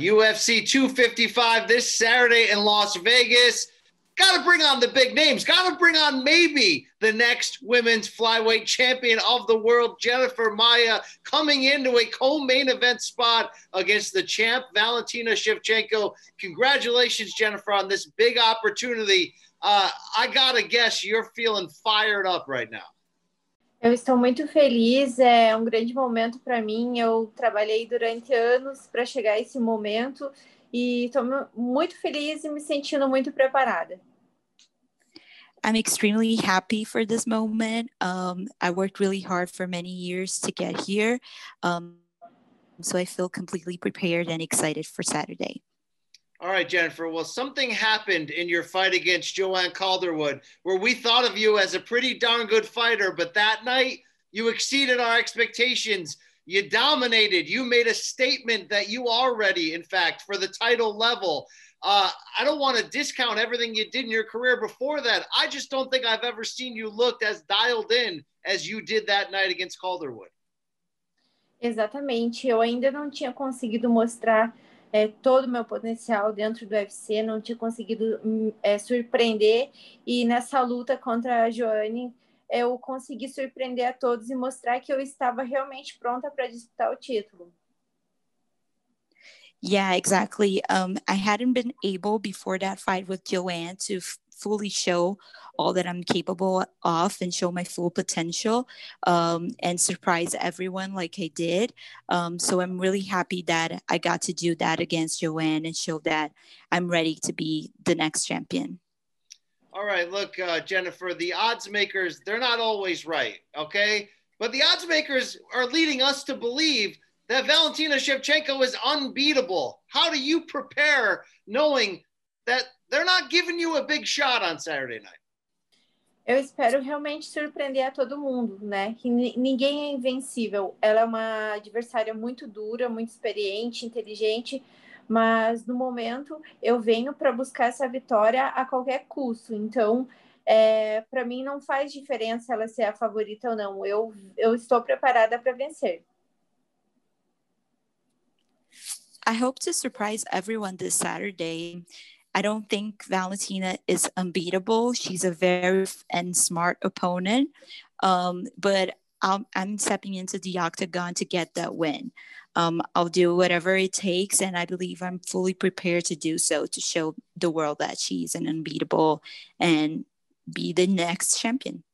UFC 255 this Saturday in Las Vegas. Got to bring on the big names. Got to bring on maybe the next women's flyweight champion of the world, Jennifer Maia, coming into a co main event spot against the champ, Valentina Shevchenko. Congratulations, Jennifer, on this big opportunity. Uh, I got to guess you're feeling fired up right now. Eu estou muito feliz, é um grande momento para mim. Eu trabalhei durante anos para chegar a esse momento e estou muito feliz e me sentindo muito preparada. I'm extremely happy for this moment. Um, I worked really hard for many years to get here. Um, so I feel completely prepared and excited for Saturday. All right, Jennifer. Well, something happened in your fight against Joanne Calderwood where we thought of you as a pretty darn good fighter, but that night you exceeded our expectations. You dominated. You made a statement that you are ready, in fact, for the title level. Uh, I don't want to discount everything you did in your career before that. I just don't think I've ever seen you looked as dialed in as you did that night against Calderwood. Exatamente. Eu ainda não tinha conseguido mostrar é, todo o meu potencial dentro do UFC, não tinha conseguido hum, é, surpreender. E nessa luta contra a Joane, eu consegui surpreender a todos e mostrar que eu estava realmente pronta para disputar o título. Yeah, exactly. Um, I hadn't been able before that fight with Joanne to fully show all that I'm capable of and show my full potential um, and surprise everyone like I did. Um, so I'm really happy that I got to do that against Joanne and show that I'm ready to be the next champion. All right, look, uh, Jennifer, the odds makers, they're not always right, okay? But the odds makers are leading us to believe that Valentina Shevchenko is unbeatable. How do you prepare knowing that they're not giving you a big shot on Saturday night. Eu espero realmente surpreender a todo mundo, né? Que ninguém é invencível. Ela é uma adversária muito dura, muito experiente, inteligente, mas no momento eu venho para buscar essa vitória a qualquer custo. Então, é, para mim não faz diferença ela ser a favorita ou não. Eu, eu estou preparada para vencer. I hope to surprise everyone this Saturday. I don't think Valentina is unbeatable. She's a very and smart opponent. Um, but i am stepping into the octagon to get that win. Um, I'll do whatever it takes, and I believe I'm fully prepared to do so to show the world that she's an unbeatable and be the next champion.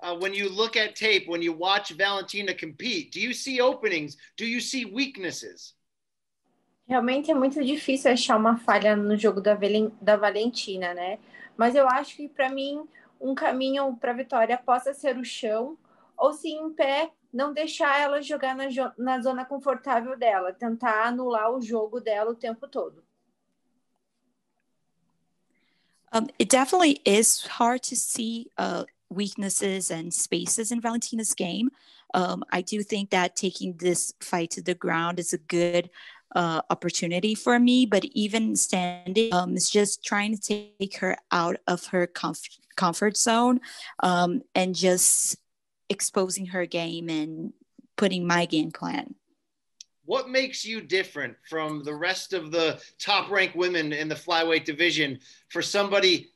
Uh, when you look at tape, when you watch Valentina compete, do you see openings? Do you see weaknesses? Realmente é muito difícil achar uma falha no jogo da, da Valentina, né? Mas eu acho que para mim um caminho para a vitória possa ser o chão, ou se em pé, não deixar ela jogar na, na zona confortável dela, tentar anular o jogo dela o tempo todo. Um, it definitely is hard to see uh, weaknesses and spaces in Valentina's game. Um, I do think that taking this fight to the ground is a good uh, opportunity for me. But even standing um, is just trying to take her out of her comf- comfort zone um, and just exposing her game and putting my game plan. What makes you different from the rest of the top ranked women in the flyweight division for somebody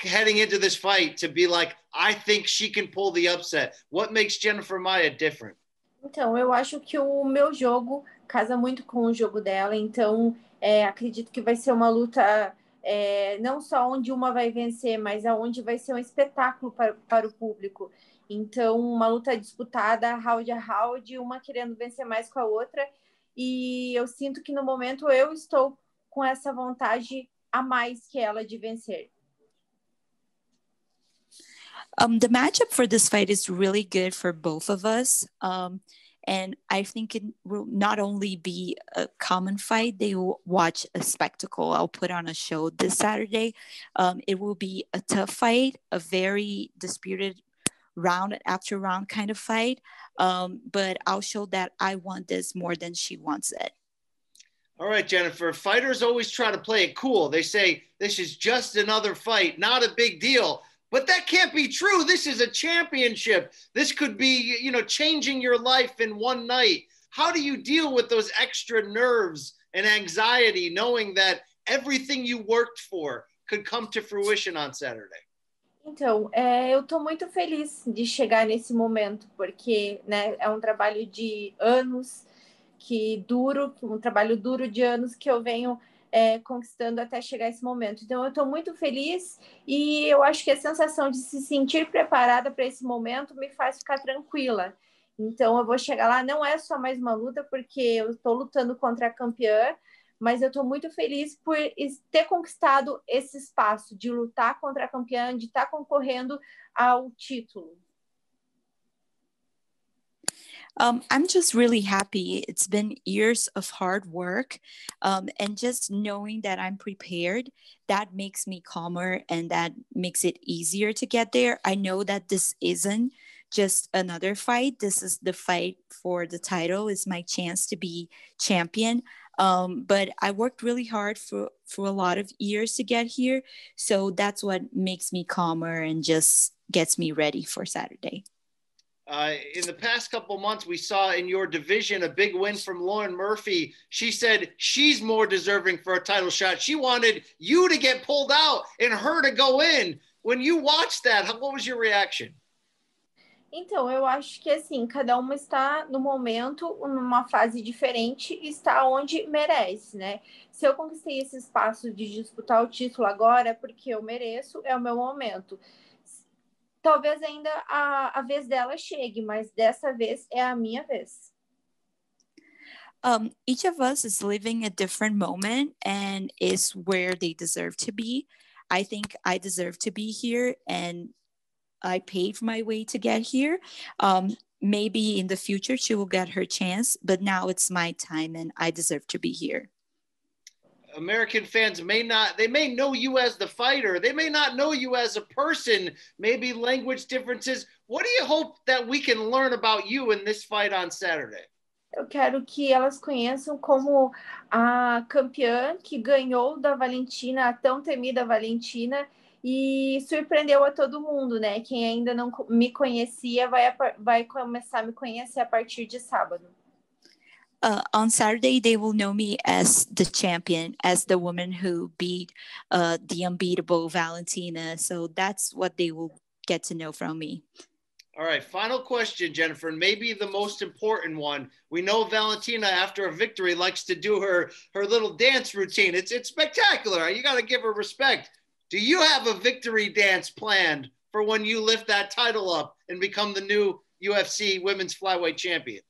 heading into this fight to be like, I think she can pull the upset? What makes Jennifer Maia different? Então, eu acho que o meu jogo casa muito com o jogo dela, então é, acredito que vai ser uma luta é, não só onde uma vai vencer, mas aonde vai ser um espetáculo para, para o público. Então, uma luta disputada round a round, uma querendo vencer mais com a outra, e eu sinto que no momento eu estou com essa vontade a mais que ela de vencer. Um, the matchup for this fight is really good for both of us. Um, And I think it will not only be a common fight, they will watch a spectacle. I'll put on a show this Saturday. Um, it will be a tough fight, a very disputed round after round kind of fight. Um, but I'll show that I want this more than she wants it. All right, Jennifer. Fighters always try to play it cool. They say this is just another fight, not a big deal. But that can't be true. This is a championship. This could be, you know, changing your life in one night. How do you deal with those extra nerves and anxiety knowing that everything you worked for could come to fruition on Saturday? Então, é, eu estou muito feliz de chegar nesse momento, porque né, é um trabalho de anos que duro, um trabalho duro de anos que eu venho é, conquistando até chegar esse momento. Então, eu estou muito feliz e eu acho que a sensação de se sentir preparada para esse momento me faz ficar tranquila. Então, eu vou chegar lá, não é só mais uma luta, porque eu estou lutando contra a campeã, mas eu estou muito feliz por ter conquistado esse espaço de lutar contra a campeã, de estar tá concorrendo ao título. Um, I'm just really happy. It's been years of hard work, um, and just knowing that I'm prepared, that makes me calmer and that makes it easier to get there. I know that this isn't just another fight. This is the fight for the title. It's my chance to be champion. Um, but I worked really hard for for a lot of years to get here, so that's what makes me calmer and just gets me ready for Saturday. Uh, in the past couple months, we saw in your division a big win from Lauren Murphy. She said she's more deserving for a title shot. She wanted you to get pulled out and her to go in. When you watched that, what was your reaction? Então, eu acho que assim, cada uma está no momento, numa fase diferente, está onde merece, né? Se eu conquistei esse espaço de disputar o título agora, é porque eu mereço, é o meu momento. Talvez ainda a, a vez dela chegue, mas dessa vez é a minha vez. Um, each of us is living a different moment and is where they deserve to be. I think I deserve to be here and I paved my way to get here. Um, maybe in the future she will get her chance, but now it's my time and I deserve to be here. American fans may not, they may know you as the fighter. They may not know you as a person, maybe language differences. What do you hope that we can learn about you in this fight on Saturday? Eu quero que elas conheçam como a campeã que ganhou da Valentina, a tão temida Valentina, e surpreendeu a todo mundo, né? Quem ainda não me conhecia vai, vai começar a me conhecer a partir de sábado. Uh, on Saturday, they will know me as the champion, as the woman who beat uh, the unbeatable Valentina. So that's what they will get to know from me. All right, final question, Jennifer, and maybe the most important one. We know Valentina, after a victory, likes to do her her little dance routine. It's it's spectacular. You got to give her respect. Do you have a victory dance planned for when you lift that title up and become the new UFC Women's Flyweight Champion?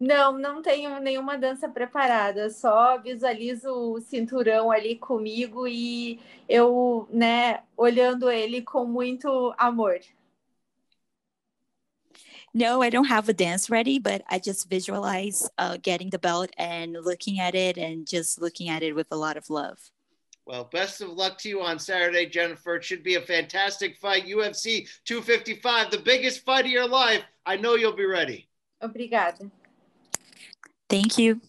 Não, não tenho nenhuma dança preparada, só visualizo o cinturão ali comigo e eu, né, olhando ele com muito amor. No, I don't have a dance ready, but I just visualize uh, getting the belt and looking at it and just looking at it with a lot of love. Well, best of luck to you on Saturday, Jennifer. It should be a fantastic fight. UFC 255, the biggest fight of your life. I know you'll be ready. Obrigada. Thank you.